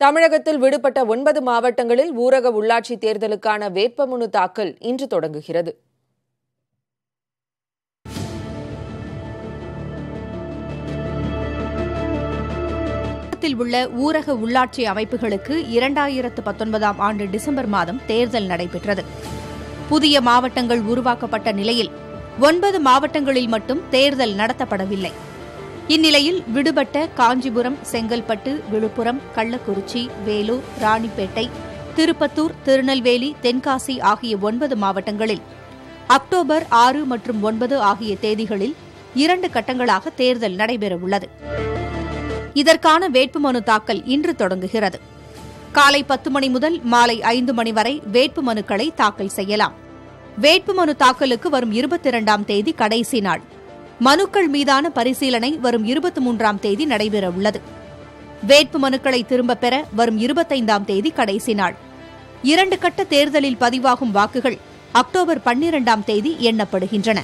தமிழகத்தில் விடுபட்ட ஒன்பது மாவட்டங்களில் ஊரக உள்ளாட்சி தேர்தலுக்கான வேட்புமனு தாக்கல் இன்று தொடங்குகிறது. தமிழகத்தில் உள்ள ஊரக உள்ளாட்சி அமைப்புகளுக்கு இரண்டாயிரத்து பத்தொன்பதாம் ஆண்டு டிசம்பர் மாதம் தேர்தல் நடைபெற்றது. புதிய மாவட்டங்கள் உருவாக்கப்பட்ட நிலையில் ஒன்பது மாவட்டங்களில் மட்டும் தேர்தல் நடத்தப்படவில்லை. இந்நிலையில் விடுபட்ட காஞ்சிபுரம் செங்கல்பட்டு விழுப்புரம் கள்ளக்குறிச்சி வேலூர் ராணிப்பேட்டை திருப்பத்தூர் திருநெல்வேலி தென்காசி ஆகிய ஒன்பது மாவட்டங்களில் அக்டோபர் ஆறு மற்றும் ஒன்பது ஆகிய தேதிகளில் இரண்டு கட்டங்களாக தேர்தல் நடைபெறவுள்ளது. இதற்கான வேட்புமனு தாக்கல் இன்று தொடங்குகிறது. காலை பத்து மணி முதல் மாலை ஐந்து மணி வரை வேட்புமனுக்களை தாக்கல் செய்யலாம். வேட்புமனு தாக்கலுக்கு வரும் இருபத்தி இரண்டாம் தேதி கடைசி நாள். மனுக்கள் மீதான பரிசீலனை வரும் இருபத்தி மூன்றாம் தேதி நடைபெறவுள்ளது வேட்பு மனுக்களை திரும்பப் பெற வரும் இருபத்தைந்தாம் தேதி கடைசி நாள். இரண்டு கட்ட தேர்தலில் பதிவாகும் வாக்குகள் அக்டோபர் பன்னிரண்டாம் தேதி எண்ணப்படுகின்றன.